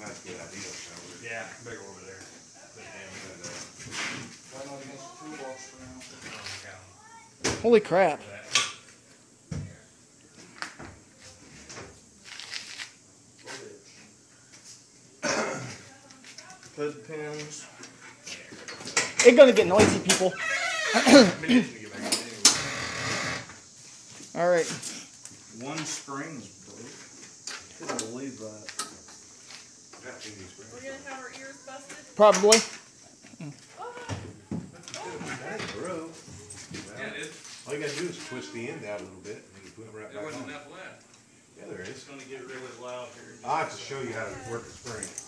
Yeah, big over there. Put it down. Right on the toolbox for now. Oh, cow. Holy crap. Hood pins. It's gonna get noisy, people. I've been itching to get back in anyway. All right. One spring's broke. Couldn't believe that. We're gonna have our ears busted. Probably. That ain't broke. Yeah. All you gotta do is twist the end out a little bit, and you put it right There back wasn't enough left. Yeah, there is. It's gonna get really loud here. I'll have to show you how to work the spring.